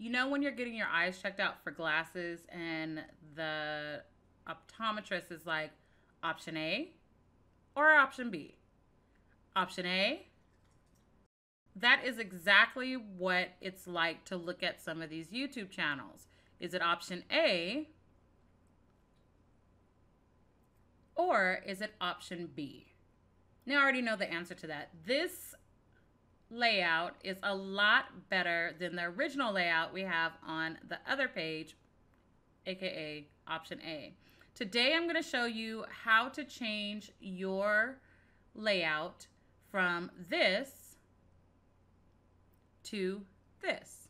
You know when you're getting your eyes checked out for glasses and the optometrist is like option A or option B? Option A, that is exactly what it's like to look at some of these YouTube channels. Is it option A or is it option B? Now, I already know the answer to that. This layout is a lot better than the original layout we have on the other page, aka option A. Today, I'm going to show you how to change your layout from this to this.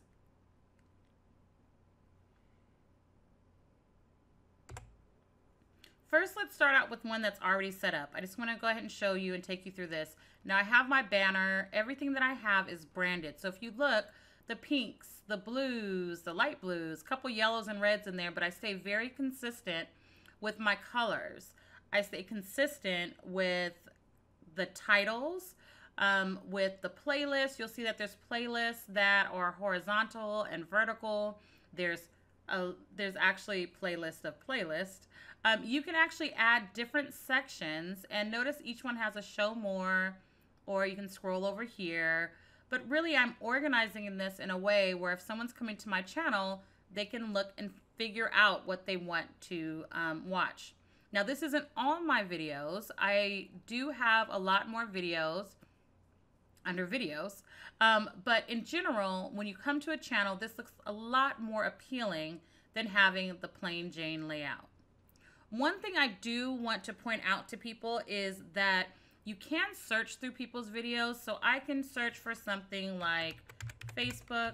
First, let's start out with one that's already set up. I just want to go ahead and show you and take you through this. Now I have my banner. Everything that I have is branded. So if you look, the pinks, the blues, the light blues, a couple yellows and reds in there, but I stay very consistent with my colors. I stay consistent with the titles um, with the playlist, you'll see that there's playlists that are horizontal and vertical. There's a, there's actually playlist of playlist. Um, you can actually add different sections and notice each one has a show more or you can scroll over here. But really I'm organizing in this in a way where if someone's coming to my channel, they can look and figure out what they want to um, watch. Now this isn't all my videos. I do have a lot more videos under videos. Um, but in general, when you come to a channel, this looks a lot more appealing than having the plain Jane layout. One thing I do want to point out to people is that you can search through people's videos. So I can search for something like Facebook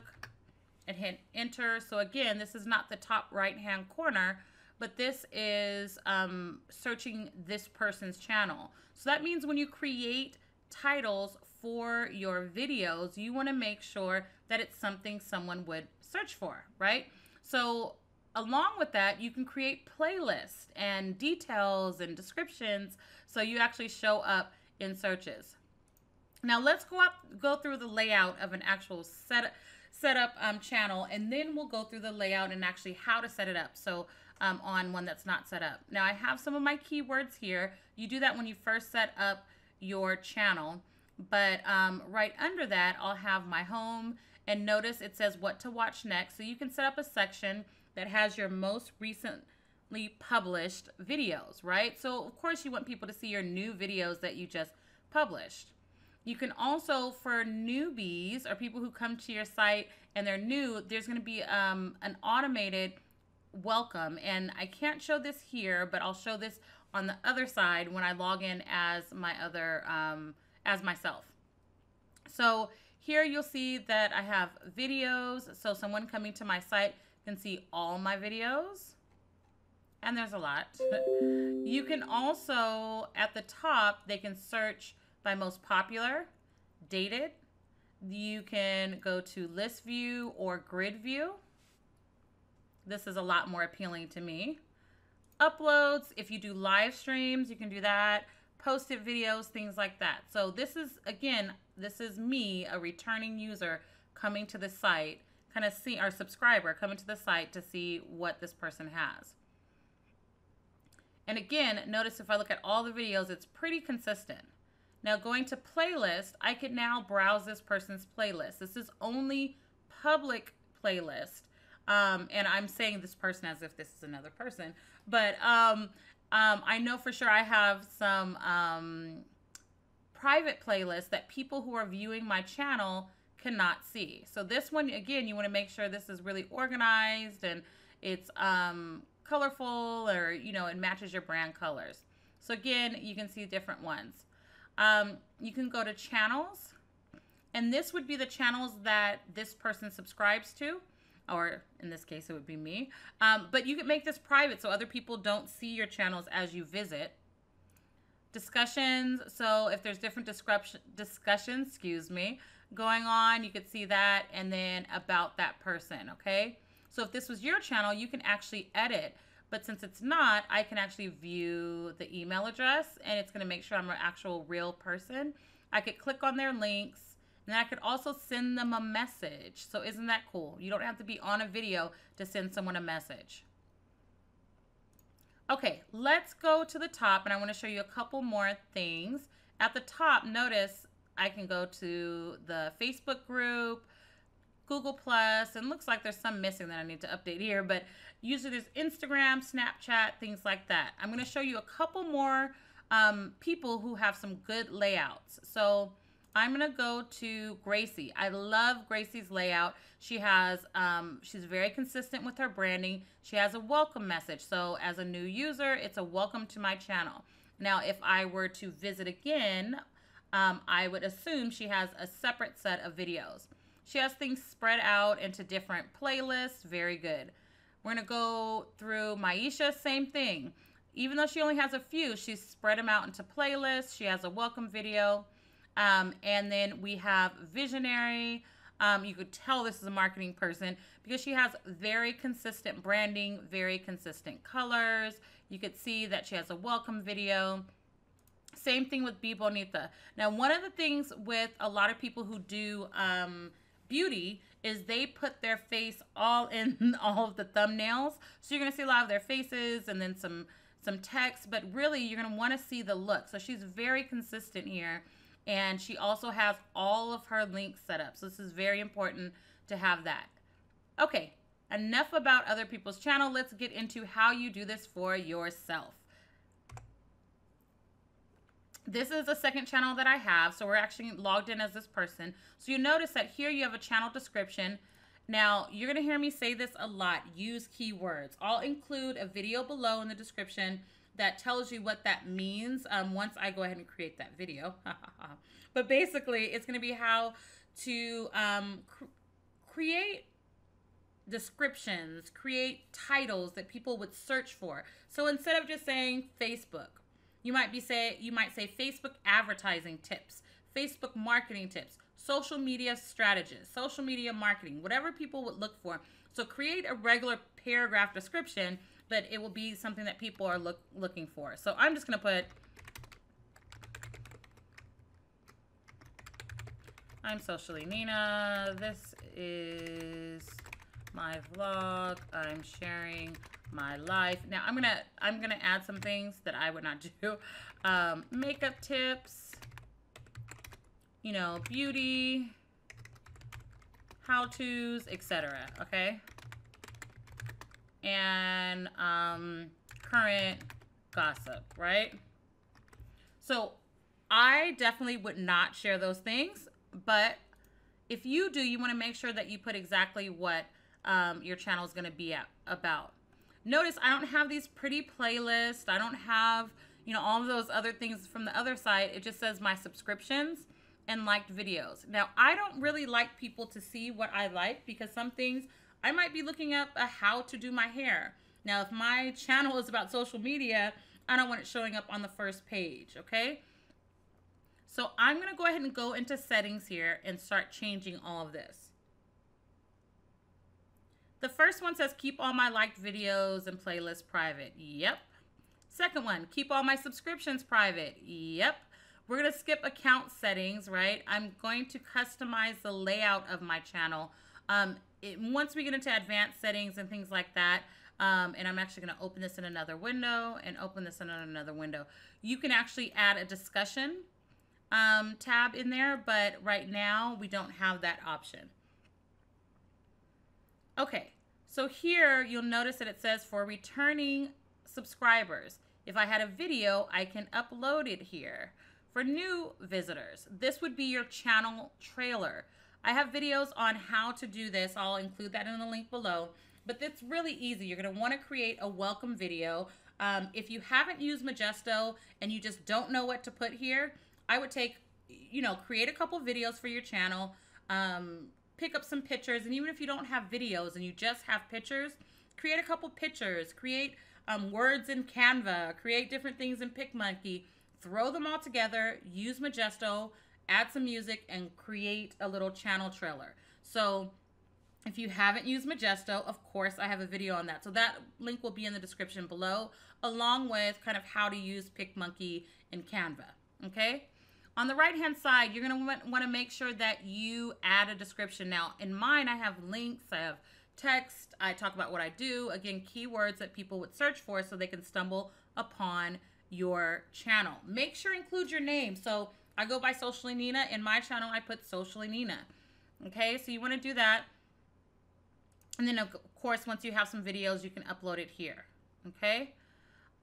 and hit enter. So again, this is not the top right hand corner, but this is um, searching this person's channel. So that means when you create titles for your videos, you want to make sure that it's something someone would search for, right? So along with that, you can create playlists and details and descriptions so you actually show up in searches. Now let's go up, go through the layout of an actual set setup um, channel, and then we'll go through the layout and actually how to set it up. So um, on one that's not set up. Now I have some of my keywords here. You do that when you first set up your channel. But um, right under that, I'll have my home and notice it says what to watch next. So you can set up a section that has your most recently published videos, right? So of course you want people to see your new videos that you just published. You can also, for newbies or people who come to your site and they're new, there's going to be um, an automated welcome. And I can't show this here, but I'll show this on the other side when I log in as my other um, as myself. So here you'll see that I have videos. So someone coming to my site can see all my videos. And there's a lot. you can also, at the top, they can search by most popular, dated. You can go to list view or grid view. This is a lot more appealing to me. Uploads, if you do live streams, you can do that posted videos, things like that. So this is, again, this is me, a returning user coming to the site, kind of see our subscriber coming to the site to see what this person has. And again, notice if I look at all the videos, it's pretty consistent. Now going to playlist, I can now browse this person's playlist. This is only public playlist. Um, and I'm saying this person as if this is another person. But um, um, I know for sure I have some um, private playlists that people who are viewing my channel cannot see. So this one, again, you want to make sure this is really organized and it's um, colorful or, you know, it matches your brand colors. So again, you can see different ones. Um, you can go to channels and this would be the channels that this person subscribes to or in this case, it would be me. Um, but you can make this private so other people don't see your channels as you visit. Discussions. So if there's different discussions, excuse me, going on, you could see that and then about that person, okay? So if this was your channel, you can actually edit. But since it's not, I can actually view the email address and it's going to make sure I'm an actual real person. I could click on their links And I could also send them a message. So isn't that cool? You don't have to be on a video to send someone a message. Okay, let's go to the top and I want to show you a couple more things. At the top, notice I can go to the Facebook group, Google Plus, and looks like there's some missing that I need to update here, but usually there's Instagram, Snapchat, things like that. I'm going to show you a couple more um, people who have some good layouts. So I'm gonna go to Gracie. I love Gracie's layout. She has, um, she's very consistent with her branding. She has a welcome message. So as a new user, it's a welcome to my channel. Now, if I were to visit again, um, I would assume she has a separate set of videos. She has things spread out into different playlists. Very good. We're gonna go through Maisha, same thing. Even though she only has a few, she's spread them out into playlists. She has a welcome video. Um, and then we have Visionary. Um, you could tell this is a marketing person because she has very consistent branding, very consistent colors. You could see that she has a welcome video. Same thing with Be Bonita. Now, one of the things with a lot of people who do um, beauty is they put their face all in all of the thumbnails. So you're going to see a lot of their faces and then some some text, but really you're going to want to see the look. So she's very consistent here and she also has all of her links set up. So this is very important to have that. Okay, enough about other people's channel. Let's get into how you do this for yourself. This is a second channel that I have. So we're actually logged in as this person. So you notice that here you have a channel description. Now, you're going to hear me say this a lot. Use keywords. I'll include a video below in the description that tells you what that means um, once I go ahead and create that video. but basically, it's going to be how to um, cr create descriptions, create titles that people would search for. So instead of just saying Facebook, you might be say you might say Facebook advertising tips, Facebook marketing tips, social media strategies, social media marketing, whatever people would look for. So create a regular paragraph description but it will be something that people are look, looking for. So I'm just going to put, I'm Socially Nina. This is my vlog. I'm sharing my life. Now I'm gonna I'm gonna add some things that I would not do. Um, makeup tips, you know, beauty, how tos, etc. Okay and um, current gossip, right? So I definitely would not share those things, but if you do, you want to make sure that you put exactly what um, your channel is going to be at, about. Notice I don't have these pretty playlists. I don't have, you know, all of those other things from the other side. It just says my subscriptions and liked videos. Now, I don't really like people to see what I like because some things I might be looking up a how to do my hair. Now, if my channel is about social media, I don't want it showing up on the first page, okay? So I'm gonna go ahead and go into settings here and start changing all of this. The first one says keep all my liked videos and playlists private. Yep. Second one, keep all my subscriptions private. Yep. We're gonna skip account settings, right? I'm going to customize the layout of my channel. Um, it, once we get into advanced settings and things like that, um, and I'm actually going to open this in another window and open this in another window. You can actually add a discussion um, tab in there, but right now we don't have that option. Okay, so here you'll notice that it says for returning subscribers. If I had a video, I can upload it here. For new visitors, this would be your channel trailer. I have videos on how to do this. I'll include that in the link below. But it's really easy. You're going to want to create a welcome video. Um, if you haven't used Magisto and you just don't know what to put here, I would take, you know, create a couple videos for your channel, um, pick up some pictures, and even if you don't have videos and you just have pictures, create a couple pictures, create um, words in Canva, create different things in PicMonkey, throw them all together, use Magisto, add some music, and create a little channel trailer. So if you haven't used Magisto, of course, I have a video on that. So that link will be in the description below, along with kind of how to use PicMonkey in Canva, okay? On the right hand side, you're going to want to make sure that you add a description. Now, in mine, I have links, I have text, I talk about what I do. Again, keywords that people would search for so they can stumble upon your channel. Make sure include your name. So I go by Socially Nina. In my channel, I put Socially Nina. Okay, so you want to do that. And then, of course, once you have some videos, you can upload it here. Okay.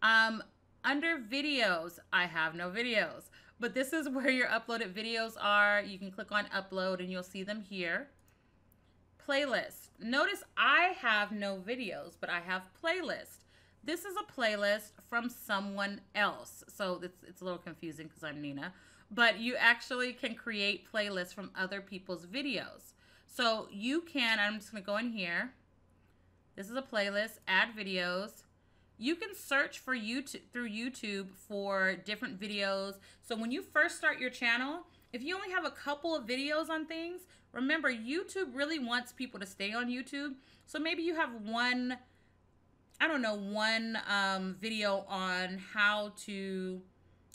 Um, under videos, I have no videos, but this is where your uploaded videos are. You can click on upload and you'll see them here. Playlist. Notice I have no videos, but I have playlist. This is a playlist from someone else. So it's, it's a little confusing because I'm Nina, but you actually can create playlists from other people's videos. So you can, I'm just gonna go in here. This is a playlist, add videos. You can search for YouTube through YouTube for different videos. So when you first start your channel, if you only have a couple of videos on things, remember YouTube really wants people to stay on YouTube. So maybe you have one, I don't know, one um, video on how to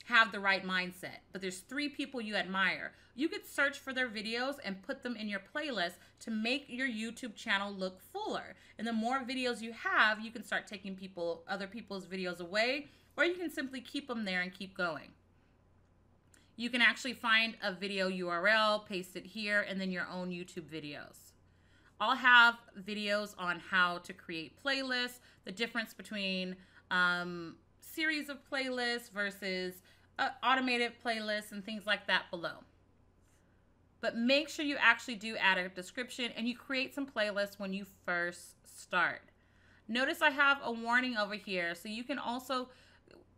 have the right mindset, but there's three people you admire. You could search for their videos and put them in your playlist to make your YouTube channel look fuller. And the more videos you have, you can start taking people other people's videos away, or you can simply keep them there and keep going. You can actually find a video URL, paste it here, and then your own YouTube videos. I'll have videos on how to create playlists, the difference between um, series of playlists versus uh, automated playlists and things like that below. But make sure you actually do add a description and you create some playlists when you first start. Notice I have a warning over here. So you can also,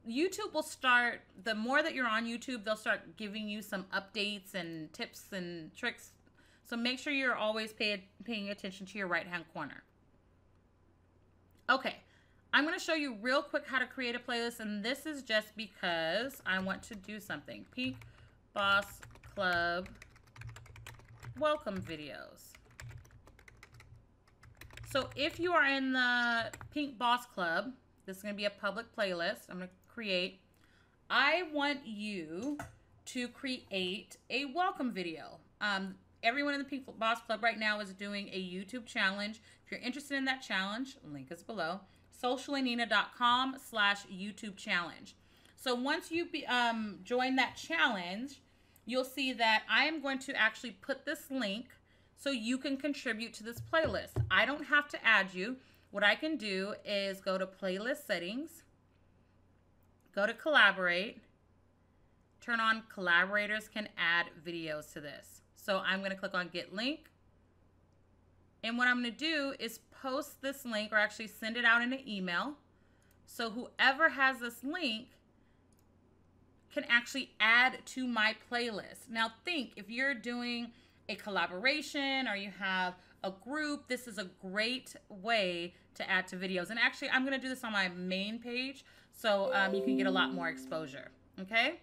YouTube will start, the more that you're on YouTube, they'll start giving you some updates and tips and tricks. So make sure you're always pay, paying attention to your right hand corner. Okay, I'm going to show you real quick how to create a playlist, and this is just because I want to do something. Pink Boss Club welcome videos. So if you are in the Pink Boss Club, this is going to be a public playlist I'm going to create. I want you to create a welcome video. Um, everyone in the Pink Boss Club right now is doing a YouTube challenge. If you're interested in that challenge, link is below sociallynina.com slash YouTube challenge. So once you be, um, join that challenge, you'll see that I am going to actually put this link so you can contribute to this playlist. I don't have to add you. What I can do is go to playlist settings, go to collaborate, turn on collaborators can add videos to this. So I'm going to click on get link. And what I'm going to do is post this link or actually send it out in an email. So whoever has this link can actually add to my playlist. Now think if you're doing a collaboration or you have a group, this is a great way to add to videos. And actually, I'm to do this on my main page so um, you can get a lot more exposure. Okay?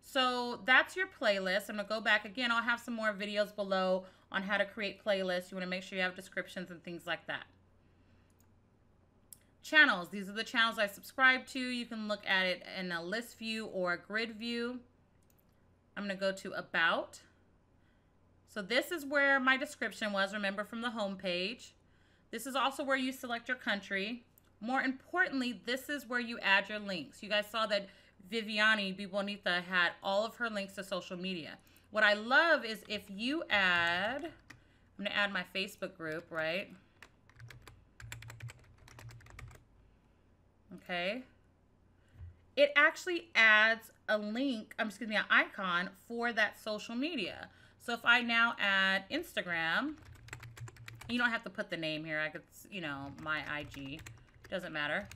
So that's your playlist. I'm to go back again. I'll have some more videos below on how to create playlists. You want to make sure you have descriptions and things like that. Channels. These are the channels I subscribe to. You can look at it in a list view or a grid view. I'm going to go to About. So this is where my description was, remember, from the home page. This is also where you select your country. More importantly, this is where you add your links. You guys saw that Viviani Bibonita had all of her links to social media. What I love is if you add, I'm going to add my Facebook group, right? Okay. It actually adds a link, I'm excuse me, an icon for that social media. So if I now add Instagram, you don't have to put the name here. I could, you know, my IG. Doesn't matter.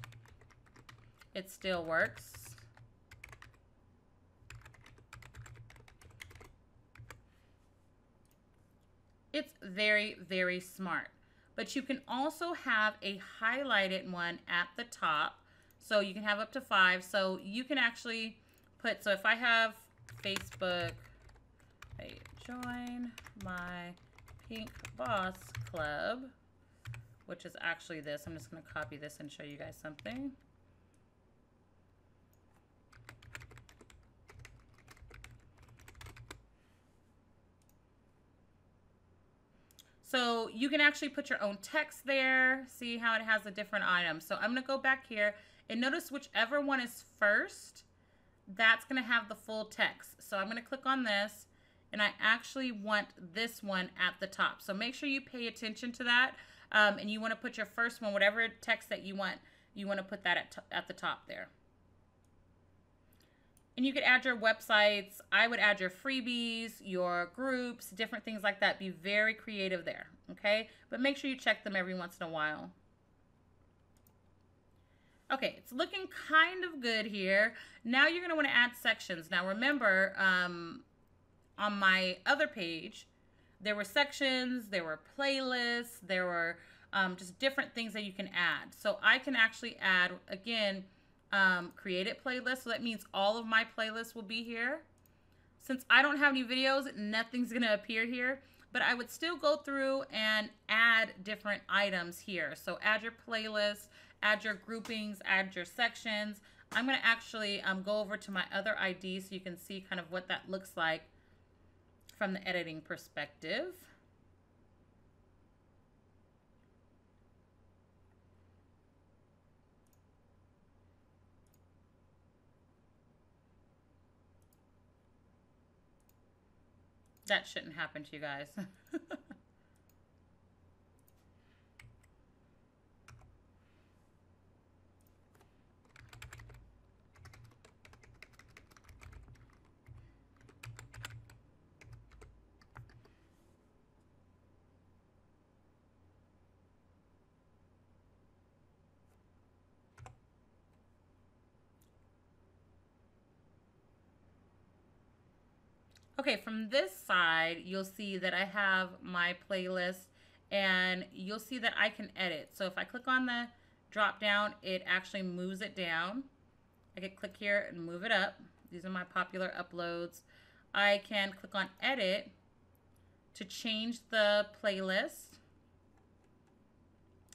It still works. It's very, very smart. But you can also have a highlighted one at the top. So you can have up to five. So you can actually put, so if I have Facebook, hey, join my Pink Boss Club, which is actually this. I'm just going to copy this and show you guys something. So you can actually put your own text there. See how it has a different item. So I'm going to go back here and notice whichever one is first, that's going to have the full text. So I'm going to click on this and I actually want this one at the top. So make sure you pay attention to that. Um, and you want to put your first one, whatever text that you want, you want to put that at, at the top there. And you could add your websites. I would add your freebies, your groups, different things like that. Be very creative there, okay? But make sure you check them every once in a while. Okay, it's looking kind of good here. Now you're going to want to add sections. Now remember, um, on my other page, there were sections, there were playlists, there were um, just different things that you can add. So I can actually add, again, um, created playlist. So that means all of my playlists will be here. Since I don't have any videos, nothing's going to appear here. But I would still go through and add different items here. So add your playlist, add your groupings, add your sections. I'm going to actually um, go over to my other ID so you can see kind of what that looks like from the editing perspective. That shouldn't happen to you guys. Okay, from this side, you'll see that I have my playlist and you'll see that I can edit. So if I click on the drop down, it actually moves it down. I can click here and move it up. These are my popular uploads. I can click on edit to change the playlist.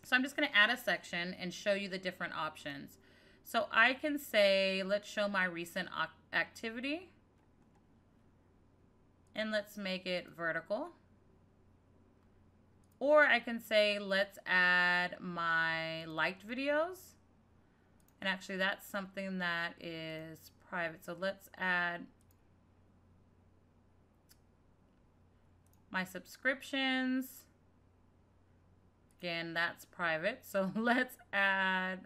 So I'm just going to add a section and show you the different options. So I can say, let's show my recent activity and let's make it vertical. Or I can say, let's add my liked videos. And actually that's something that is private. So let's add my subscriptions. Again, that's private. So let's add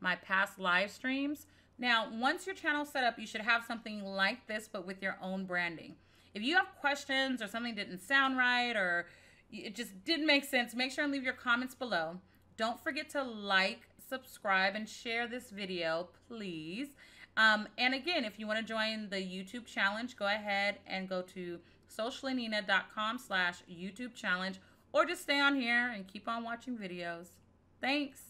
my past live streams. Now, once your channel set up, you should have something like this, but with your own branding. If you have questions or something didn't sound right or it just didn't make sense, make sure and leave your comments below. Don't forget to like, subscribe, and share this video, please. Um, and again, if you want to join the YouTube challenge, go ahead and go to sociallynina.com slash YouTube challenge or just stay on here and keep on watching videos. Thanks.